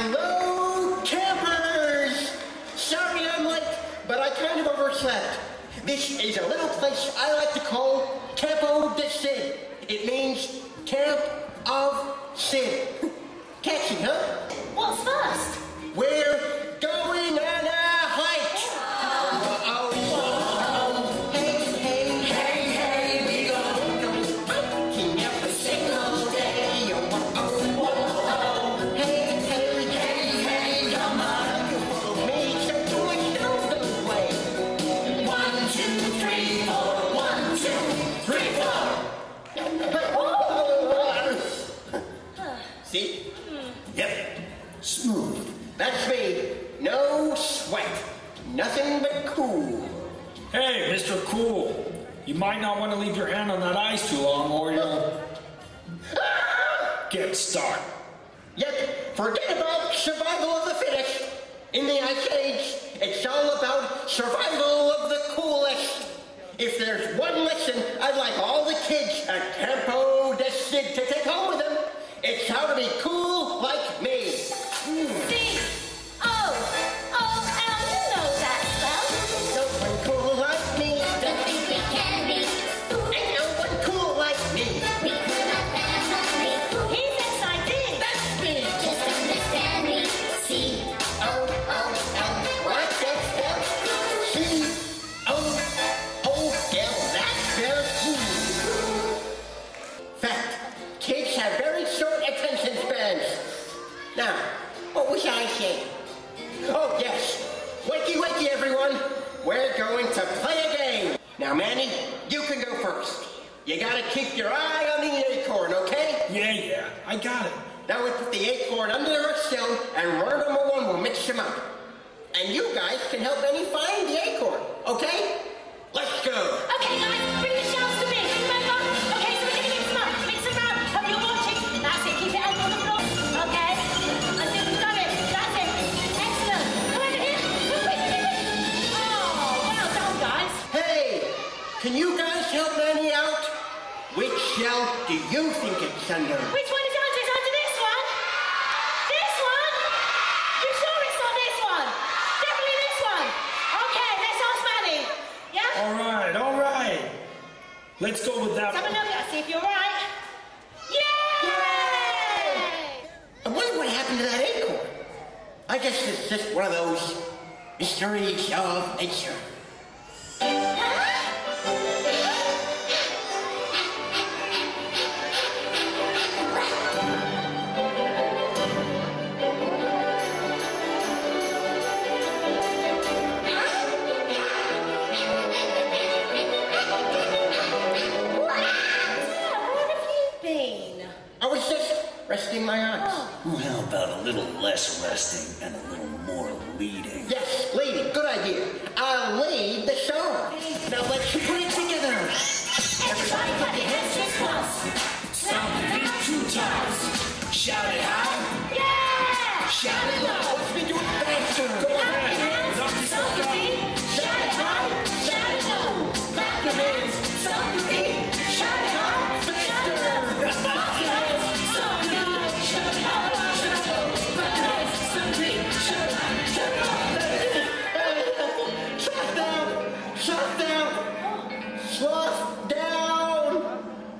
Hello, campers! Sorry I'm late, but I kind of overslept. This is a little place I like to call Campo de Sid. It means Camp of Sid. Catchy, huh? What's first? We're Nothing but cool. Hey, Mr. Cool. You might not want to leave your hand on that ice too long or you'll get stuck. Yep. Forget about survival of the fittest. In the Ice Age, it's all about survival of the coolest. If there's one lesson I'd like all the kids at Campo de Sid to take home with them, it's how to be cool You gotta keep your eye on the acorn, okay? Yeah, yeah, I got it. Now we put the acorn under the stone, and runner number one will mix them up. And you guys can help Benny find the acorn, okay? Which shell do you think it's under? Which one is under? It's under this one. This one. You sure it's not this one? Definitely this one. Okay, let's ask Manny. Yeah. All right, all right. Let's go with that Let's have a look. Let's see if you're right. Yay! I wonder what happened to that acorn. I guess it's just one of those mysteries of nature. little less resting and a little more leading? Yes, leading. Good idea. I'll lead the show. Now let's put it together. everybody clap your hands just once. Stomp your feet two times. Shout it out. Yeah! shout it low. Let's be doing faster. Go ahead,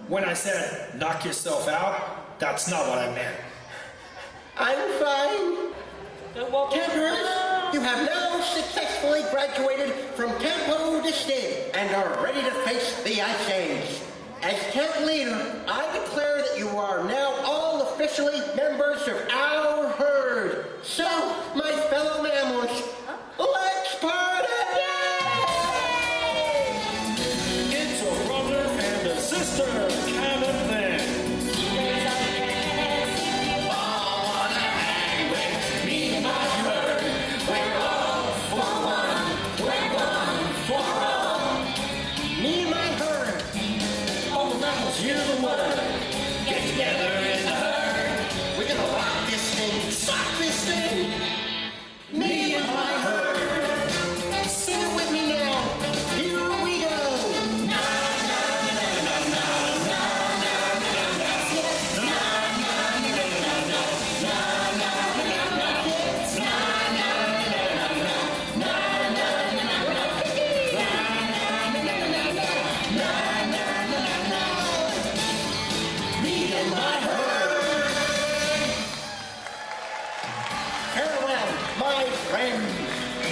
When I said knock yourself out, that's not what I meant. I'm fine. Don't walk Campers, you have now successfully graduated from Campo de Sid and are ready to face the Ice Age. As camp leader, I declare that you are now all officially members of our herd. So, my fellow mammals, let's party! It's a brother and a sister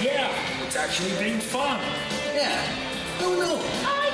Yeah, it's actually been fun. Yeah. No, no.